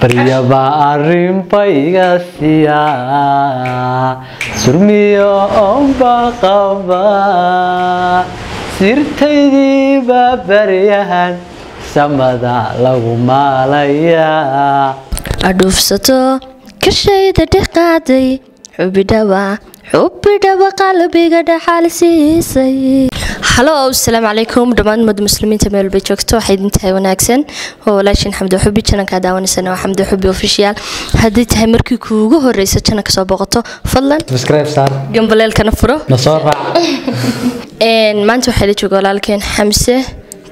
baryaba arrinbayga siya surmiyo oonba qaba sirtaydiiba baryahan samada lagu maalayaa adhuufsato kashayda dhexqaaday xubidhawa xubidhawa qalbiga dhaxal siisay halo asalaamu calaykum dhammaan ummadda muslimiinta meel walba joogto. Waxay idin tahay wanaagsan. Oo walaashin xamdi xubi janankaa daawanaysana waa xamdi xubi official. Haddii tahay markii kuugu horeysa jananka soo boqoto fadlan gambaleelkana furo. Maanta waxaa la jooga walaalkeen xamse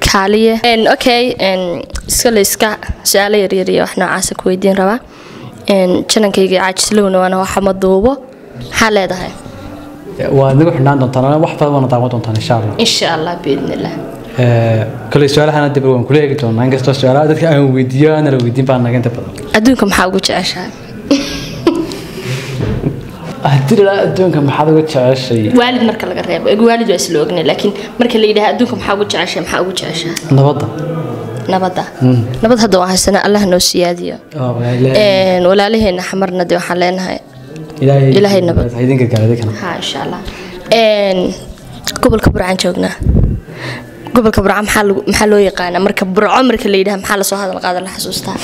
kaaliye. Okay iska la iska su'aalo yaryar iyo wax noocaasa ku weydiin rabaa janankayga caajislowna waana waxa ma duubo maxaa leedahay. Waad nagu xidhnaan doontaan wax badan waana daawan doontaan insha allah insha allah biidnillah kale su'aalahana dib waan kula eegi doonaa inkastoo su'aalaha dadka aan weydiiyo aana la weydiin baa naga inta badan. Adduunka maxaa ugu jeceshahay? Haddii la adduunka maxaad uga jeceshay? Waalid marka laga reebo eg waalid waa isla ognay laakiin marka la yidhaha adduunka maxaa ugu jeceshahay maxaa ugu jeceshahay? Nabadda. Nabadda. Nabad hadda waan haysana allah noo siyaadiyo. Ilaahay- walaalaheena. Xamarna de waxaan leenahay gobolka burcaan joognaa gobolka burca maxaa loo yaqaanaa? Marka burco marka la yidhaha maxaa la soo hadal qaada la xasuustaa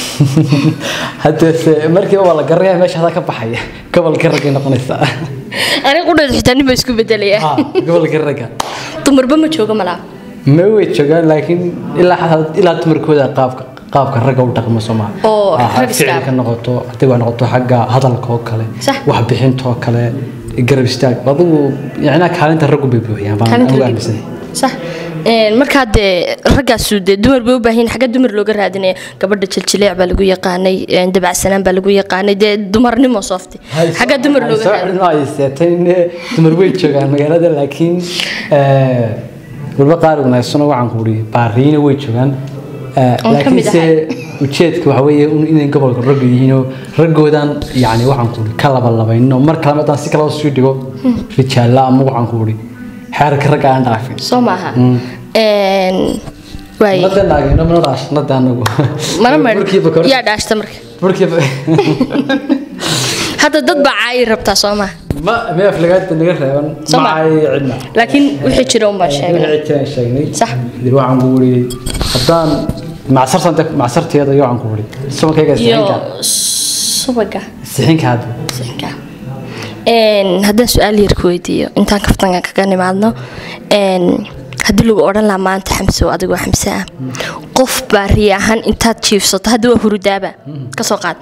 haddase markiiba waa la garanaya meesha hadaa ka baxaya. Gobolka raggay noqonaysaa. Aniga qudheed xitaa nin baa isku bedelaya Ha, gobolka ragga. Dumarba ma jooga malaa? Ma way joogaan laakiin ilaa dumarkooda qaabka qaabka ragga u dhaqmo rag iska ficilka noqoto waa noqoto xagga hadalka oo kale waxbixinta oo kale garab istaag. Adigu yacnaa kaalinta raggu bay buuxiyaan baan ragga- aaminsanay. Markaa dee raggaasu dee dumar bay u baahan xagga dumar looga raadinaya gabadha jiljileec baa lagu yaqaanay dabacsanaan baa lagu yaqaanay dee dumarnimo soofti. Xagga dumar looga raadinay. ay seetayn dumar way joogaan magaalada laakiin walba qaar wanaagsanoo waxaan ku uri baariina way joogaan laakiinse ujeedka waxa weeye un inay gobolka ragga yihiinoo raggoodan yani waxaan ku ka labalabayno mar kale haddaan si kale sii dhigo. Rijaalla ama waxaan ku uri. Xeerka ragga aan dhaafin. Soo maaha burkiiba hadda dad baa caayi rabtaa soo maaha ma meef lagaada naga reeban Soo ma- macay cidna. Laakiin wixii jira un baan sheegnay. Sax. waxaan ku wuri haddaan macsartanta macsarteeda iyo waxaan ku wuri subankayga iyo sixinka subaga. Sixinka hadda. Sixinka haddaan su'aal yar ku weydiiyo. Intaan kaftanka kaga nimaadno haddii lagu odhan lahaa maanta xamse oo adigoo xamse ah. Qof baa riya ahaan intaad jiifsato hadda waa hurudaaba ka soo qaad.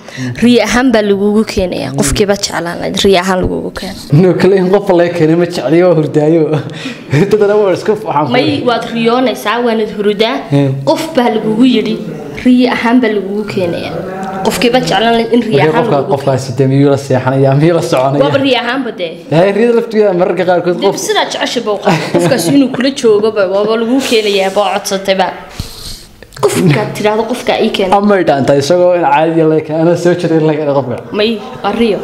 Riya ahaan baa lagugu keenaya qofkiiba jeclaan riya ahaan lagugu keeno no kale in qof laga keenay ma jecliyo waa hurdaayo. Hurdadana waa isku waxaan ku may waad riyoonaysaa waanad hurudaa qof baa lagugu yidhi riya ahaan baa lagugu keenaya qofkiiba jeclaan lahayd in riya markii ahaan qofka lagugu qofkaasi dee miyuu la seexanaya miyuu la waaba soconaya riya ahaanba dee. Yahay riyada laftigeeda mararka qaarkood qof sidaa jecesha baa qofkaas inuu kula joogoba waaba lagu keenayaa baa codsatayba qofkaad tidhaahdo qofkaa ii keena. Amay dhaantaa isagoo in caadiya la keen ana soo jiray la keen qofka. May waa riyo.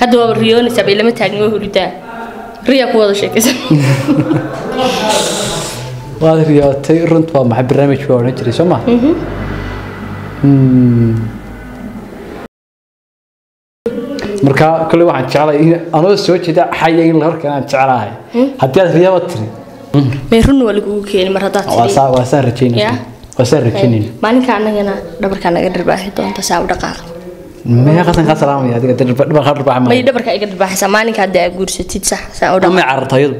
Hadda waaba riyoonaysaa bay lama taagni waa huridaa riya ku wada sheekaysan waad riyootay runtu waa maxay? Barnaamij baa odhan jiray soo ma marka kale waxaan jeclay in anoo soo jeeda xaya in la horkeen aan jeclahay. Haddii aad riyaba tiri. May run waa lagugu keeni mar haddaad waa tidhi. saa waa saan rajaynayna Yeah. waa saan rajaynayna maalinka annagana dhabarkaa naga dharbaaxi doonta saa u dhaqaaqa maya qasan kaa salaamaya adiga dad dhar dhar baa may dhabarkaa iga dharbaaxaysaa maalinka hadda aa guursatid sax saa u dhaqaaqa ama cararta iyadu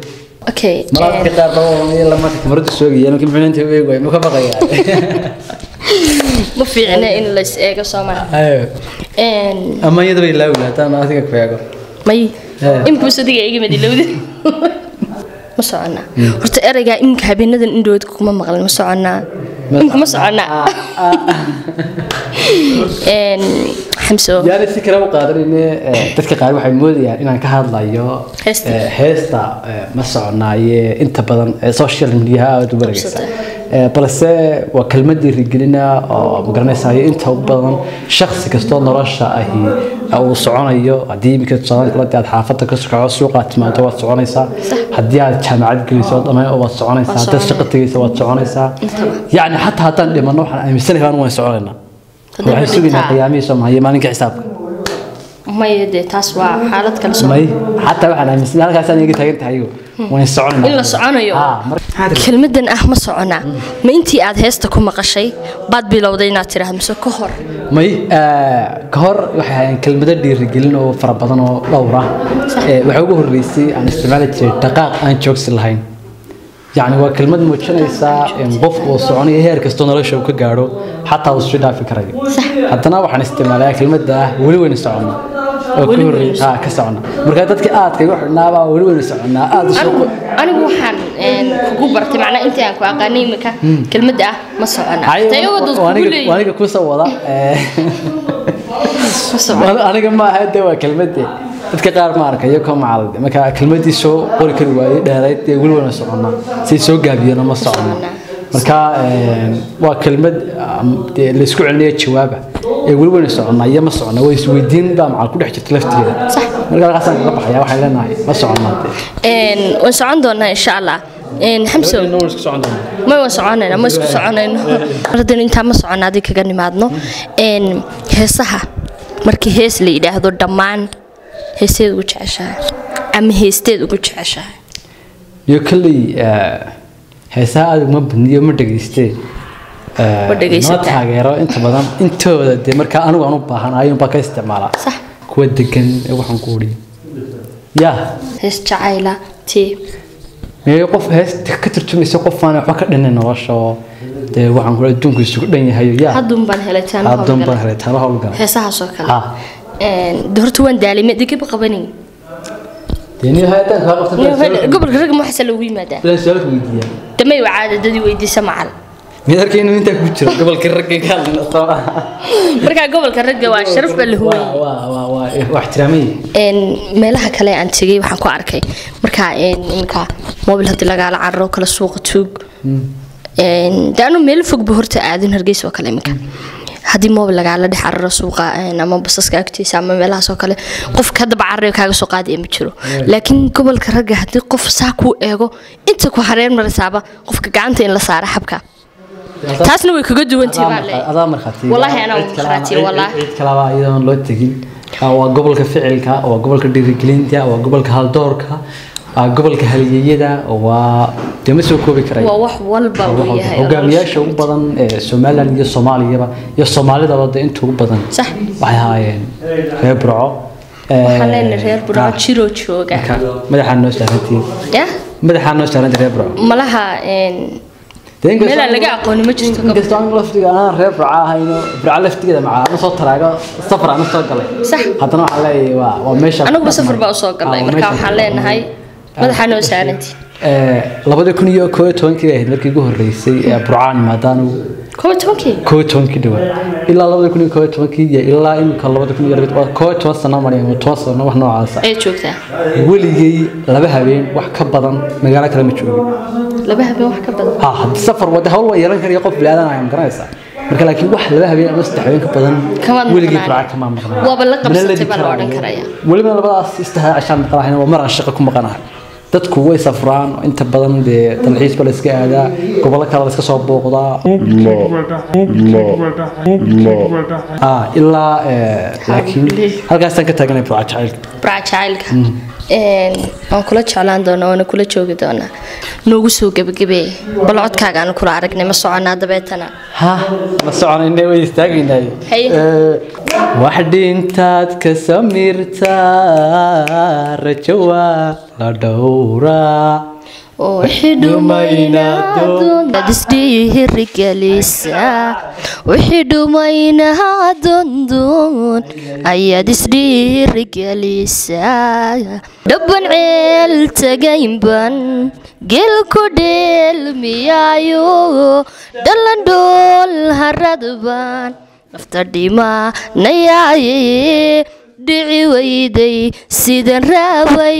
okay malaadka qaar baa waa lama kamarada soogaya laakiin muxuu inta weeg way ma ka baqaya ma fiicna in la is eego soo maha ayo. Ama iyada bay laawila haddaan adiga ku eego. May? Eh. imika masodiga iga madilowda ma soconnaa horta ereygaa iminka habeenadan indhood kuma maqlin ma soconnaa imika ma soconnaa si kale u qaadanayne dadka qaar waxay moodayaan inaan ka hadlayo Heesta. ma soconaaye inta badan social media aad u wareegaysa Eh, balse waa kelmad dhiirigelina oo magaranaysayo inta u badan shakhsi kastoo nolosha ahi eh, uu soconayo. Haddii iminka tusaale kale aad xaafadda ka sococo suuqa aad timaado waad soconaysaa haddii aad jaamacad gelayso dhammaan waad soconaysaa haddaad shaqo tegayso waad soconaysaa yacni xataa haddaan dhimano waxaan aaminsanahay anu waan soconaynaa waxaan sugaynaa qiyaamihii soomaaliya maalinka xisaabka maya dee taas waa xaalad kale soo may? Xataa waxaan aaminsan halkaasaan iga taagan tahay. Waan soconaa. In la soconayo. Mar- kelmadan ah ma soconaa. Ma intii aad heesta ku maqashay baad bilowday inaad tiraahdo mise ka hor? May eh, ka hor waxay ahaayeen kelmado dhiirigelin oo fara badan oo dhowr ah. Eh, waxaa ugu horreysay aan isticmaali jiray dhaqaaq aan joogsi lahayn. Yacni waa kelmad muujinaysaa in qofku uu soconayo heer kastoo nolosha uu ka gaadho xataa uu sii dhaafi karayo haddana waxaan isticmaalaa kelmadda ah weli weyna soconnaa weyna soconnaa marka dadka aadka igu xidhnaabaa weli weyna soconnaa aad anigu waxaan kugu bartay macnaa intii aan ku aqaanay imika kelmadda ah ma soconaa Haye, tayagoo dad waa kugu aniga- waa leeyihiin aniga ku soo wada eh, aniga ma aha de waa kelmadde dadka qaar ma arkayo koo macalad marka kelmadii soo qori kari waayey dheerayd dee weli wana soconnaa say soo gaabiyana ma socono marka een, waa kelmad laysku celinayo jawaaba ee weli wayna soconnaa iyo ma soconnaa way isweydiin baa macal ku dhex jirta laftigeeda. Marka halkaasaan kaga baxaya waxay leenahay ma soconnaa waan socon doonaa insha allah Een, xamso. Inoo isku socon doonaa. ma waan soconayna ma isku soconayno. Haddana intaa ma socona adig kaga nimaadno. Een, heesaha. Markii hees la yidhaahdo dhammaan heeseed ugu jeceshahay. Ama heesteed ugu jeceshahay. Iyo kolley eh, heesaha aad uma badniyo ma dhegaystee Ma ma taageero inta badan intooda dee markaa anigu aan u baahanahay unbaa ka isticmaalaa. Kuwa degan ee waxaan ku wariyo ya. Hees jacayla tii mee qof hees ka turjumaysa qof aan waxba ka dhinin nolosha oo dee waxaan ku adduunku isugu dhan yahay. Ya. Haddun baan helay taan haddun baan helay kale. Een, de horta waan hayatan kaa qabsan gobolka ragga maxaase loogu yimaadaa. Damay waa caada dadii weydiisa macal mid arkay inuu intaa ku jiro. Gobolka ragga ka hadlina soo markaa gobolka ragga waa sharaf baa la huway waa waa waa waa wax tiraamay Een, meelaha kale aan tegay waxaan ku arkay. Markaa een, iminka mobil haddii lagaala cararo kala suuqa tuug. Een, de anu meel fogba horta aadin hargeysa oo kale iminka. Haddii mobil lagaala dhex cararo suuqa ama basaska agtiisa ama meelahaas oo kale qofka haddaba cararayo kaaga soo qaadaya ma jiro. Laakiin gobolka ragga haddii qof saa kuu eego inta ku hareer marisaaba qofka gacanta in la saara xabka taasna way kaga cid kalaba iyadoon loo tegin. Waa gobolka ficilka waa gobolka dhiirigelinta waa gobolka haldoorka waa gobolka halyeeyada waa dee ma soo koobi karayo waa wax walba hogaamiyaasha ugu badan ee somalilan iyo soomaaliyaba iyo soomaalidaba de inta ugu badan. Sax. waxay ahaayeen reer burco reer burco jiro jooga madaxaa noo saarantiin ya? Madaxaa noo saarantay reer burco. Malaha een, Dee inkastoo- aan laftiga aan reer burco ahayno. Burco laftigeeda macaa ana soo taraago safar ana soo galay. Sax. haddana waxaa leeyahay waa waa meesha anaguba safar baa u soo waa marka waxaan leenahay madaxaa noo saaranti Eh, labada kun iyo koo iyo tobankii ahayd markii ugu horreysay burcaan maadaanu ilaa labada kun iyo koo iyo tobankii ilaa imika labada kun iyo labad- waa koo iyo toban sano ama toban sano wax noocaasa ayay joogtaa weligay laba habeen wax ka badan magaalo kale ma joogin laba habeen wax ka badan. Ha haddii safar wada hawl waa yeelan karaya qof bilaadan ayaan garanaysaa marka laakiin wax laba habeen ama saddex habeen ka badan maqnaan. burca kama maqnaan Waaba la qabsatay baa la odhan karaya. weliba labadaas saddexda cashaan maqanahay waa mar aan shaqo ku maqanahay dadku way safraan inta badan dee dalxiis ba la iska aadaa gobollo kale la iska soo booqdaa. Ah ilaa eh, laakiin halkaasaan ka taaganay burca jacaylka burca jacaylka Een, waan kula jeclaan doonaa waana kula joogi doonaa. Noogu soo gebagabee. Bal codkaaga aan kula aragnay ma soconaa dabeetana. Ha ma soconayna way istaagaynay Haye. Wax dhintaad ka samirtaa rajo waa la dhowraa. Oo xidhumaynaad isdhiirigelisa wixii dhumaynaha dundun ayaad isdhiirigelisa dhaban ceel tagaynban gelku dheelmiyaayo dhalandhool haradban nafta dhimanayaaye dhici weyday sidan raabay